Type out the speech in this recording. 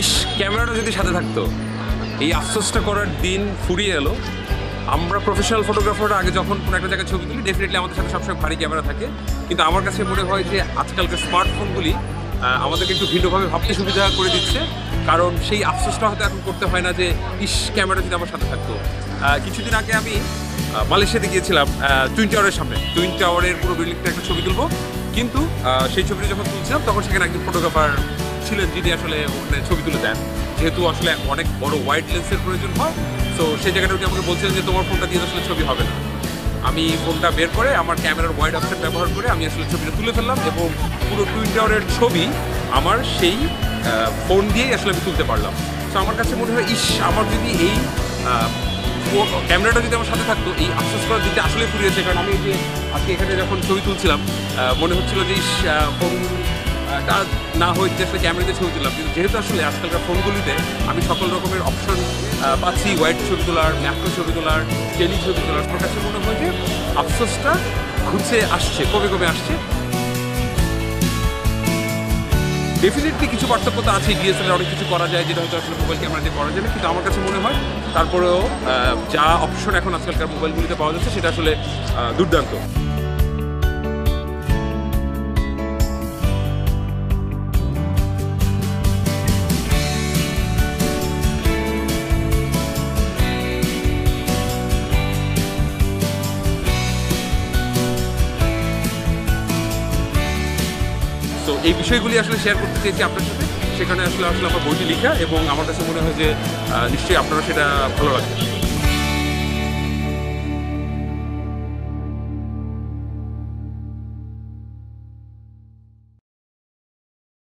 ইস, ক্যামেরাটা যদি সাথে থাকতো। এই আফসোসটা করার দিন ফুরিয়ে এলো। আমরা প্রফেশনাল ফটোগ্রাফাররা আগে যখন কোনো একটা জায়গায় ছবি তুলি ডেফিনেটলি আমাদের সাথে সবসময় ভারী ক্যামেরা থাকে। কিন্তু আমার কাছে মনে হয় যে আজকালকার স্মার্টফোনগুলি আমাদেরকে একটু ভিন্নভাবে ভাবতে সুবিধা করে দিচ্ছে। কারণ সেই আফসোসটা হয়তো এখন করতে হয় না যে, ইস, ক্যামেরা যদি আমার সাথে থাকতো। কিছুদিন আগে আমি মালয়েশিয়াতে গিয়েছিলাম টুইন টাওয়ারের সামনে। টুইন টাওয়ারের পুরো বিল্ডিংটা একটা ছবি তুলবো। কিন্তু সেই ছবিটা যখন তুলছিলাম, তখন সেখানে একজন ফটোগ্রাফার ছিলেন যিনি আসলে ওখানে ছবি তুলে দেন, যেহেতু আসলে অনেক বড় ওয়াইড লেন্সের প্রয়োজন হয় তো সেই জায়গাটা উনি আমাকে বলছিলেন যে তোমার ফোনটা দিয়ে আসলে ছবি হবে না। আমি ফোনটা বের করে আমার ক্যামেরার ওয়াইড অপশন ব্যবহার করে আমি আসলে ছবিটা তুলে ফেললাম এবং পুরো টুইন টাওয়ারের ছবি আমার সেই ফোন দিয়েই আসলে আমি তুলতে পারলাম। তো আমার কাছে মনে হয়, ইস, আমার যদি এই ক্যামেরাটা যদি আমার সাথে থাকতো, এই আফসোস করার দিকটা আসলে ফুরিয়েছে। কারণ আমি যে আজকে এখানে যখন ছবি তুলছিলাম মনে হচ্ছিল যে, ইস ফোন টা না হয়েছে আসলে ক্যামেরাতে ছবি তুললাম। কিন্তু যেহেতু আসলে আজকালকার ফোনগুলিতে আমি সকল রকমের অপশন পাচ্ছি হোয়াইট ছবি তোলার ম্যাক্রো ছবি তোলার টেলি ছবি তোলার। কাছে মনে হয় যে আফসোসটা ঘুরছে আসছে কবে কবে আসছে। ডেফিনেটলি কিছু পার্থক্য তো আছে ডিএসএলআর অনেক কিছু করা যায় যেটা হয়তো আসলে মোবাইল ক্যামেরা দিয়ে করা যায় কিন্তু আমার কাছে মনে হয় তারপরেও যা অপশন এখন আজকালকার মোবাইলগুলিতে পাওয়া যাচ্ছে সেটা আসলে দুর্দান্ত। এই বিষয়গুলি আসলে শেয়ার করতে চেয়েছি আপনার সাথে। সেখানে আসলে আসলে আমার বইটি লেখা এবং আমার কাছে মনে হয় যে নিশ্চয়ই আপনারা সেটা ভালো লাগবে।